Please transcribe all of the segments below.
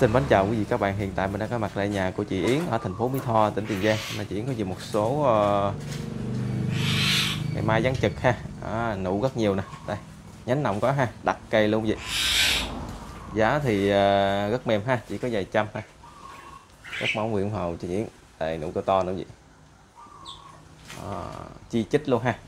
Xin mến chào quý vị các bạn. Hiện tại mình đang có mặt tại nhà của chị Yến ở thành phố Mỹ Tho, tỉnh Tiền Giang. Mà chị Yến có gì một số uh, ngày mai dán trực ha. À, nụ rất nhiều nè. Đây, nhánh nồng có ha, đặt cây luôn vậy. Giá thì uh, rất mềm ha, chỉ có vài trăm ha. Rất mong nguyện hồ chị Yến. Đây nụ to to nữa vậy. À, chi chích luôn ha.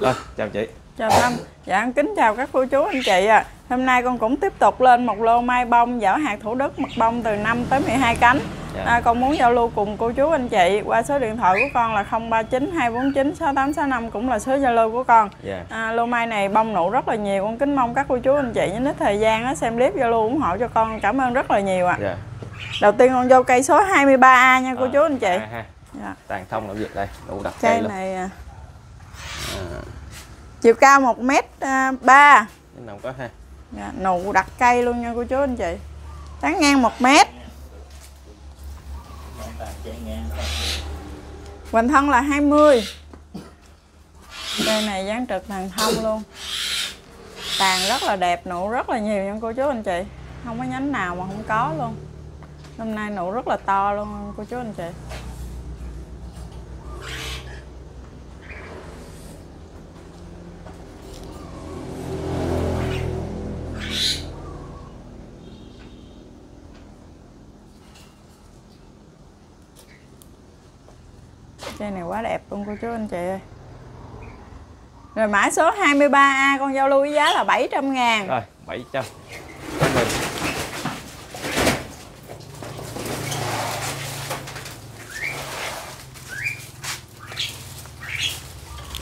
Rồi, chào chị. Chào Tâm, dạ kính chào các cô chú anh chị ạ. À. Hôm nay con cũng tiếp tục lên một lô mai bông giỏ hạt thủ đức mật bông từ 5 tới 12 cánh. Dạ. À, con muốn giao lưu cùng cô chú anh chị qua số điện thoại của con là 039 249 6865 cũng là số Zalo của con. Dạ. À, lô mai này bông nụ rất là nhiều, con kính mong các cô chú anh chị nhớ ít thời gian á, xem clip giao lưu ủng hộ cho con. Cảm ơn rất là nhiều ạ. À. Dạ. Đầu tiên con vô cây số 23A nha cô Ờ, chú anh chị. à, ha. Dạ. Tàn thông là việc đây, nụ đặt cây Cây luôn. này à, chiều cao 1 m 3 Nhánh nồng có ha. Dạ, nụ đặt cây luôn nha cô chú anh chị. Tán ngang 1 mét. Hoành thân là 20 Cây này dán trực thằng thông luôn. Tàn rất là đẹp, nụ rất là nhiều nha cô chú anh chị. Không có nhánh nào mà không có luôn. Hôm nay nụ rất là to luôn cô chú anh chị Cây này quá đẹp luôn cô chú anh chị ơi Rồi mã số 23A con giao lưu với giá là 700 ngàn Rồi, 700. Cảm ơn.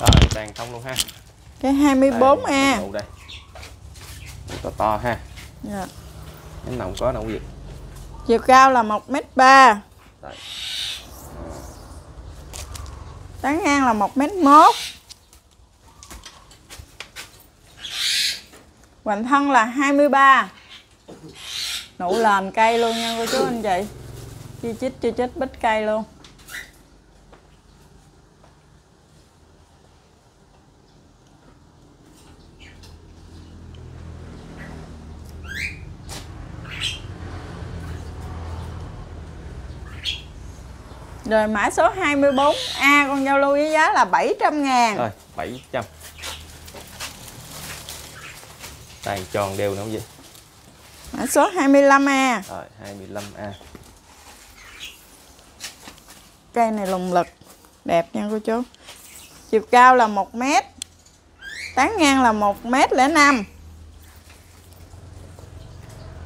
Rồi, tàn thông luôn ha. Cái 24A Nụ đây. Nụ to to ha. dạ. Nhánh nồng có nụ việc. Chiều cao là 1m3 Đây. Tán ngang là một mét mốt, Hoành thân là 23 Nụ lền cây luôn nha cô chú anh chị. Chi chít chi chít bít cây luôn. Rồi mã số 24A con giao lưu với giá là 700 ngàn. Rồi, 700. Tàn tròn đều nụ gì. Mã số 25A Rồi, 25A. Cây này lùng lực. Đẹp nha cô chú. Chiều cao là 1 mét. Tán ngang là 1 mét lẻ 5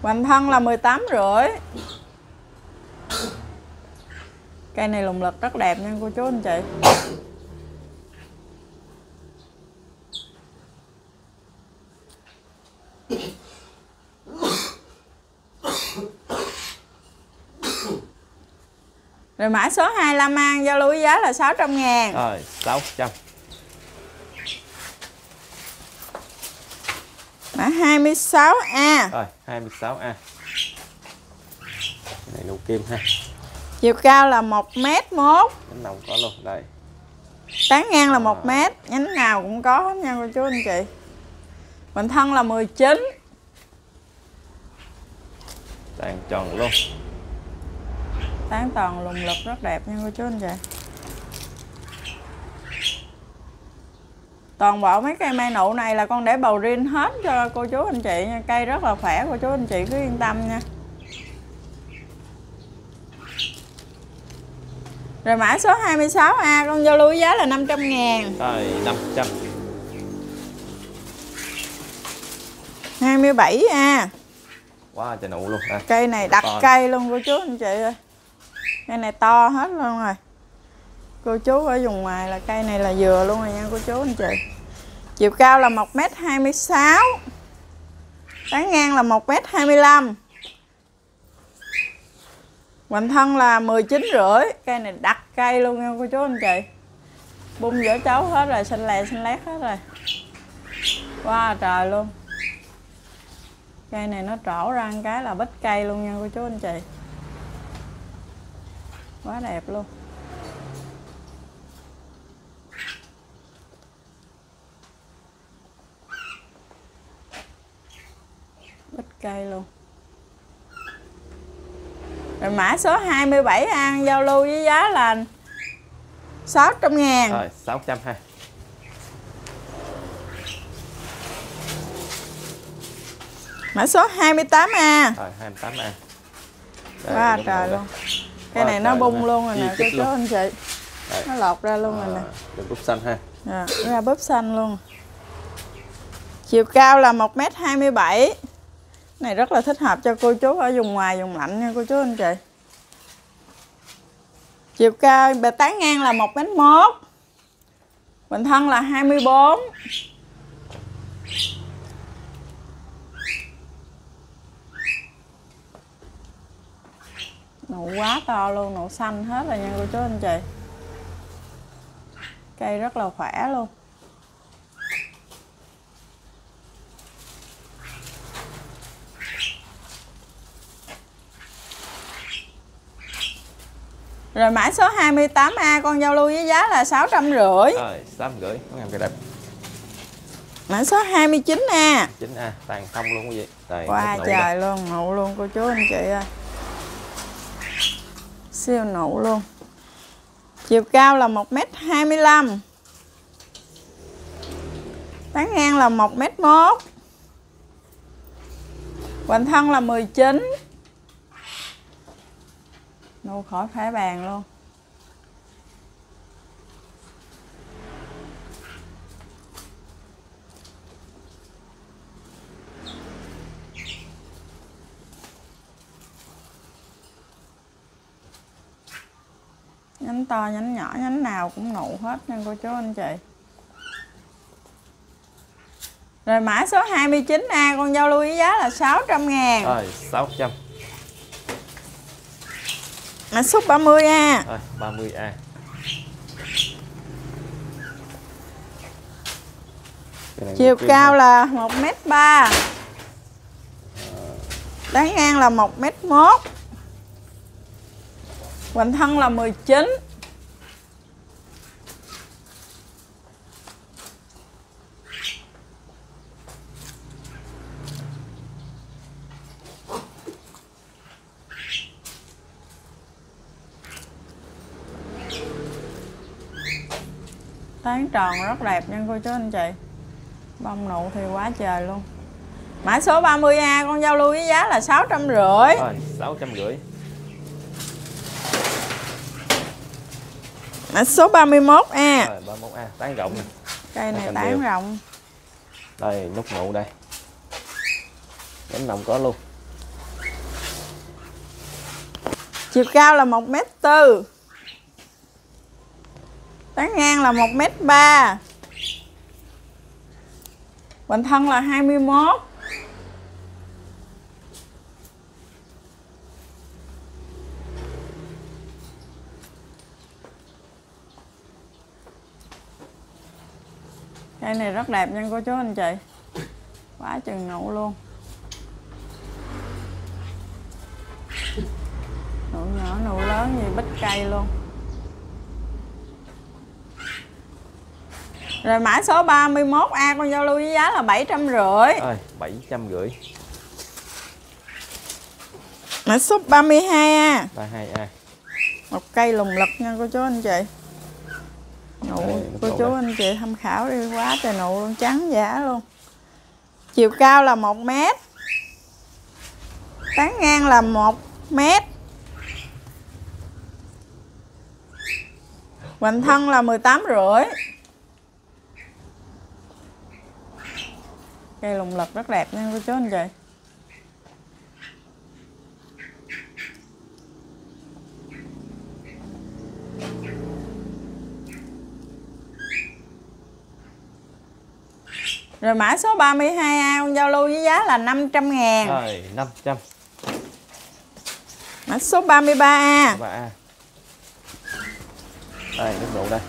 Hoành thân là 18 rưỡi Cây này lùng lực rất đẹp nha cô chú anh chị Rồi mã số 25 an giao lưu với giá là 600 ngàn Rồi, 600. Mã 26A Rồi, 26A. Cái này nụ kim ha. Chiều cao là 1 mét 1 Nhánh nồng có luôn. Đây. Tán ngang là 1 mét. Nhánh nào cũng có hết nha cô chú anh chị. Bình thân là 19 Tàn tròn luôn. Tán toàn lùng lực rất đẹp nha cô chú anh chị. Toàn bộ mấy cây mai nụ này là con để bầu riêng hết cho cô chú anh chị nha. Cây rất là khỏe cô chú anh chị cứ yên tâm nha Rồi mã số 26A con giao lưu giá là 500 ngàn Rồi, 500. 27A Wow, trời nụ luôn. Đây. Cây này đặt cây luôn cô chú anh chị ơi Cây này to hết luôn rồi Cô chú ở vùng ngoài là cây này là dừa luôn rồi nha cô chú anh chị Chiều cao là 1m26 Tán ngang là 1m25 Quỳnh thân là 19 rưỡi. Cây này đặc cây luôn nha cô chú anh chị. Bung vỏ cháu hết rồi Xanh lè xanh lét hết rồi. Quá wow, trời luôn. Cây này nó trổ ra cái là bích cây luôn nha cô chú anh chị. Quá đẹp luôn. Bích cây luôn rồi mã số 27 An giao lưu với giá là 600 ngàn. Rồi 600 ha. Mã số 28A rồi 28 a. Quá trời luôn. Cái này nó bung luôn rồi nè chú luôn. anh chị. Đây. Nó lọt ra luôn rồi nè. À, được búp xanh ha. Dạ, ra bóp xanh luôn. Chiều cao là 1m27 này rất là thích hợp cho cô chú ở vùng ngoài, vùng lạnh nha cô chú anh chị. Chiều cao bề tán ngang là một mét mốt. Bình thân là 24 Nụ quá to luôn, nụ xanh hết rồi nha cô chú anh chị. Cây rất là khỏe luôn. Rồi mã số 28A con giao lưu với giá là 650 rồi 6 rưỡi có ngàn cái đẹp. Mã số 29A 9 a. tàn thông luôn quý vị đây Qua trời luôn, nụ luôn cô chú anh chị ơi. Siêu nụ luôn. Chiều cao là 1m25 Tán ngang là 1m1 Hoành thân là 19 nô khỏi phải bàn luôn. Nhánh to, nhánh nhỏ, nhánh nào cũng nụ hết nha cô chú anh chị. Rồi mã số 29A con giao lưu với giá là 600 ngàn. Rồi 600 Mã số 30A rồi 30 a Chiều cao là 1m3 Đáng ngang là 1m1 Hoành thân là 19 Tán tròn rất đẹp nha cô chú anh chị. Bông nụ thì quá trời luôn. Mã số 30A con giao lưu với giá là 650 rồi 600 rưỡi. Mã số 31A rồi 31 a tán rộng. Nè Cây này tán đều. rộng. Đây nút nụ đây. Nhánh nồng có luôn. Chiều cao là 1m4 Tán ngang là 1m3 Hoành thân là 21 Cây này rất đẹp nha cô chú anh chị. Quá chừng nụ luôn. Nụ nhỏ, nụ lớn như bích cây luôn. Rồi mã số 31A con giao lưu với giá là 750 rồi 700 rưỡi. Mã số 32A 32 a. Một cây lùng lực nha cô chú anh chị. Nụ Đây, cô chú đây. anh chị tham khảo đi quá trời nụ luôn trắng giả luôn. Chiều cao là 1 mét. Tán ngang là 1 mét. Hoành thân là 18 rưỡi Cây lùng lực rất đẹp nha cô chú anh chị. Rồi mã số 32A con giao lưu với giá là 500 ngàn. Rồi 500 Mã số 33A 3 a. đây nút nụ đây.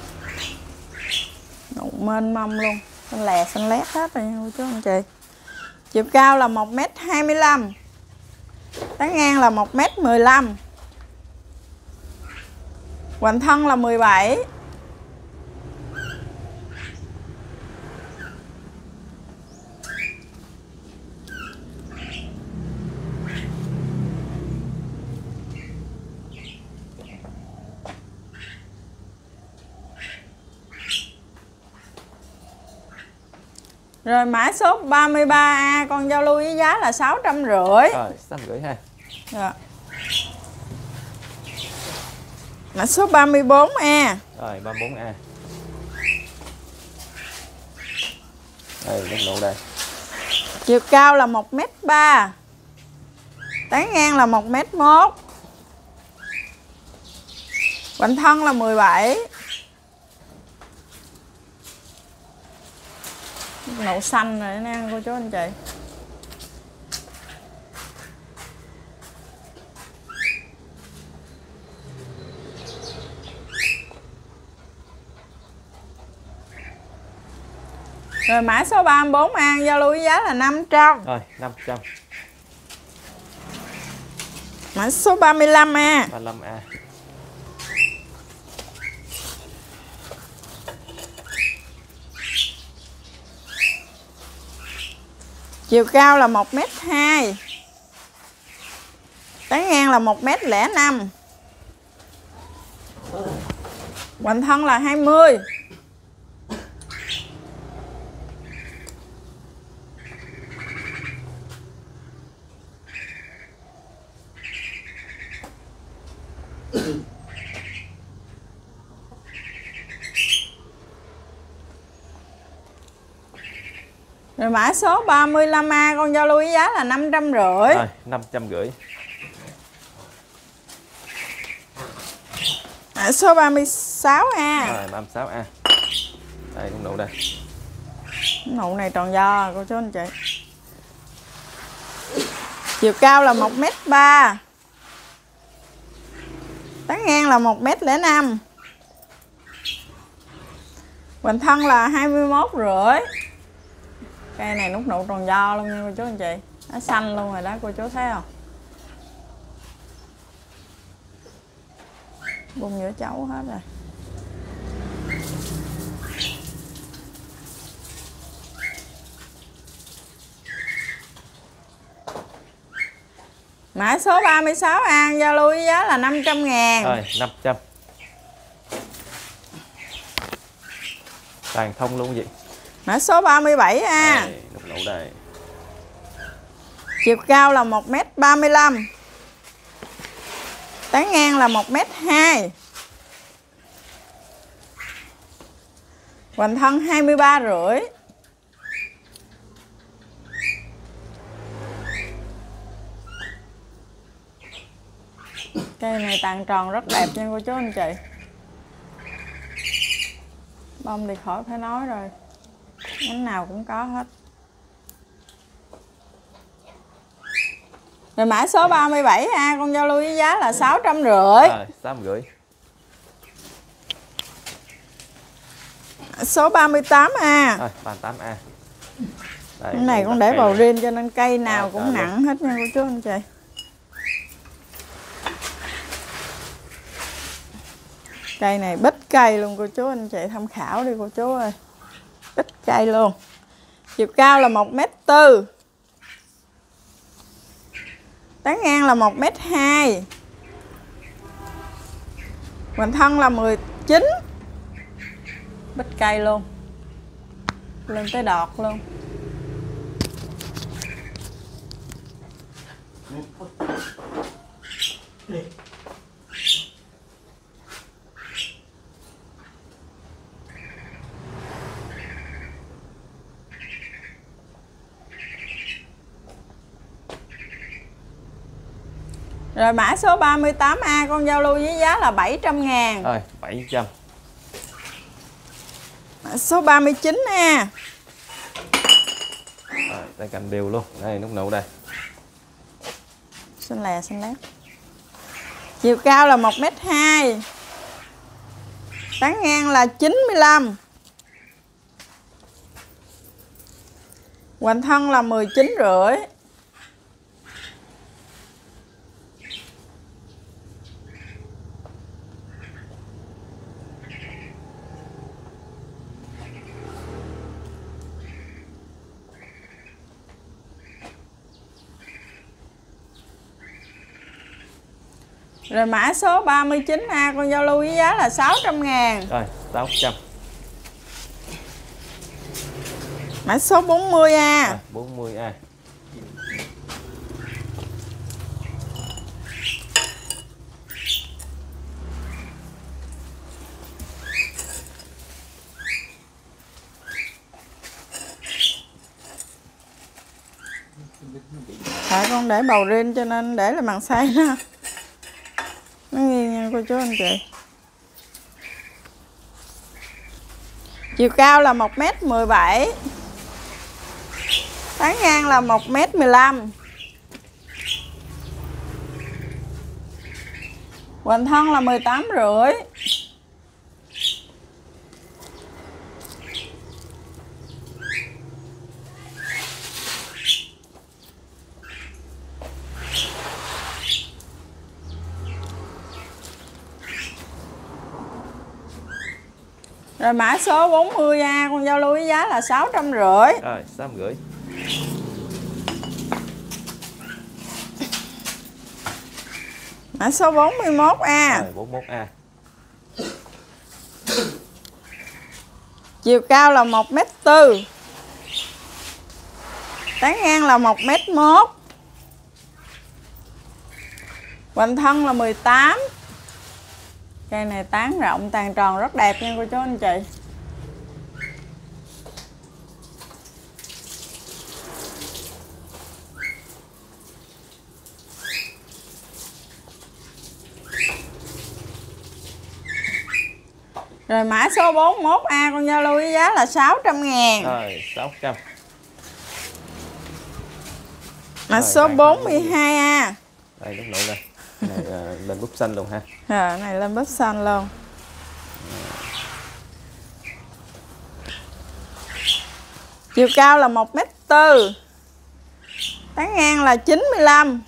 Nụ mênh mông luôn Xanh lè xanh lét hết rồi cô chú anh chị. Chiều cao là 1m25 Tán ngang là 1m15 Hoành thân là 17 Rồi mã số 33A con giao lưu với giá là 650 rồi sáu rưỡi ha. Dạ. Mã số 34A rồi 34 a. Đây góc độ đây. Chiều cao là 1m3 Tán ngang là 1m1 Hoành thân là 17 Đậu xanh rồi nó ăn cô chú anh chị. Rồi mã số 34 ăn giao lưu giá là 500 Rồi 500 Mã số 35A 35A Chiều cao là 1m2 Tán ngang là 1m05 Hoành thân là 20 mươi. Mã số 35A con giao lưu với giá là 550 rồi 550 Mã số 36A rồi 36 a. Đây góc độ đây. Nụ này tròn do cô chú anh chị. Chiều cao là 1m3 Tán ngang là 1m05 Hoành thân là 21 rưỡi Cây này nút nụ tròn do luôn nha cô chú anh chị. Nó xanh luôn rồi đó, cô chú thấy không? Bung giữa chấu hết rồi. Mã số 36 An giao lưu với giá là 500 ngàn. Rồi 500 toàn thông luôn vậy. Mã số 37 A đây góc độ đây. Chiều cao là 1m35 Tán ngang là 1m2 Hoành thân 23 rưỡi. Cây này tàn tròn rất đẹp nha cô chú anh chị. Bông thì khỏi phải nói rồi Nhánh nào cũng có hết. Rồi mã số 37A con giao lưu với giá là 650 rồi 650 Số 38A rồi 38 a. Đây, Cái này con để bầu riêng cho nên cây nào Rồi, cũng rồi. nặng hết nha cô chú anh chị. Cây này bít cây luôn cô chú anh chị tham khảo đi cô chú ơi Bít cây luôn. Chiều cao là 1 m tư. Tán ngang là 1 m hai. Mình thân là 19 bích cây luôn. Lên tới đọt luôn. Rồi mã số 38A con giao lưu với giá là 700 ngàn. Rồi 700 Mã số 39A rồi đây cành đều luôn. Đây nút nụ đây. Xanh lè xanh lét. Chiều cao là 1m2 Tán ngang là 95 Hoành thân là 19 rưỡi Rồi mã số 39A con giao lưu với giá là 600 ngàn. Rồi 600 mã số 40A Rồi, 40A tại con để bầu riêng cho nên để là bằng nghiêng nha cô chú anh chị chiều cao là 1 m 17 tán ngang là 1 m 15 Quỳnh thân là 18 rưỡi. Rồi mã số 40A con giao lưu với giá là 650 Rồi, 650 Mã số 41A Rồi, 41A Chiều cao là 1m4 Tán ngang là 1m1 Hoành thân là 18 Cây này tán rộng tàn tròn rất đẹp nha cô chú anh chị. Rồi mã số 41A con giao lưu với giá là 600 ngàn. Rồi, 600 Mã Rồi, số bạn 42A Đây, lúc nụ nè lên búp xanh luôn ha. À, này lên búp xanh luôn. Chiều cao là 1m4 Tán ngang là 95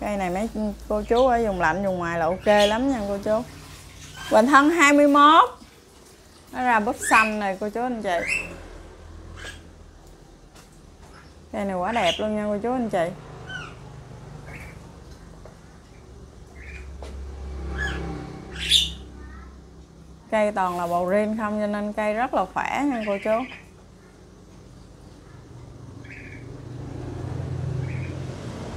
Cây này mấy cô chú ở vùng lạnh vùng ngoài là ok lắm nha cô chú. Bình thân 21 Nó ra búp xanh này cô chú anh chị. Cây này quá đẹp luôn nha cô chú anh chị. Cây toàn là bầu riêng không cho nên cây rất là khỏe nha cô chú.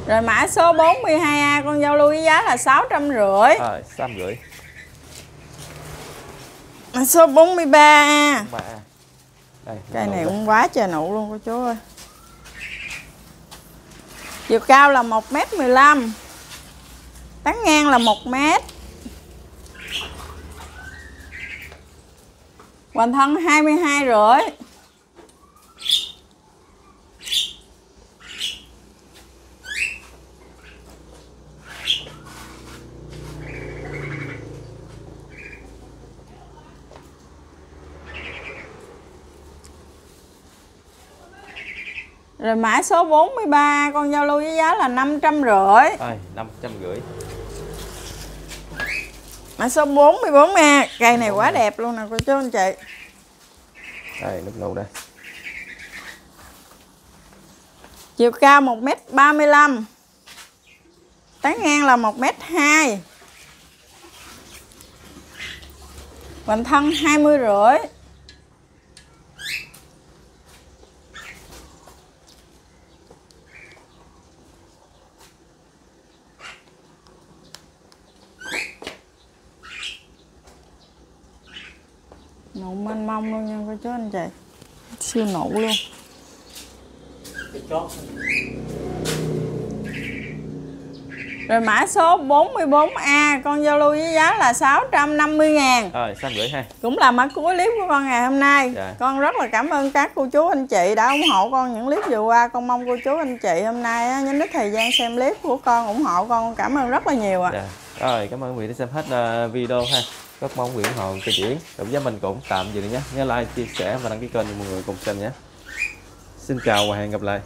Rồi mã số 42A con giao lưu với giá là 650 Rồi, 650 Mã số 43A 3A Đây, Cây lúc này cũng quá trời nụ luôn cô chú ơi. Chiều cao là 1m15 Tán ngang là 1m Hoành thân 22 rưỡi Rồi. Mã số 43 con giao lưu với giá là 550 Rồi, 550 Mã số 44 nha Cây này quá đẹp luôn nè cô chú anh chị. Đây, lúc nụ đây. Chiều cao 1m35 Tán ngang là 1m2 Hoành thân 20 rưỡi Nụ mênh mông luôn nha cô chú anh chị? Siêu nụ luôn. Rồi mã số 44A con giao lưu với giá là 650 ngàn. Rồi, 650 ha? Cũng là mã cuối clip của con ngày hôm nay. Dạ. Con rất là cảm ơn các cô chú anh chị đã ủng hộ con những clip vừa qua. Con mong cô chú anh chị hôm nay á, nhấn ít thời gian xem clip của con ủng hộ con. Cảm ơn rất là nhiều ạ. Dạ. Rồi, cảm ơn quý vị đã xem hết ờ, video ha. Rất mong quý vị ủng hộ cho chị cảm giác mình cũng tạm dừng nhé. Nhớ like, chia sẻ và đăng ký kênh cho mọi người cùng xem nhé. Xin chào và hẹn gặp lại.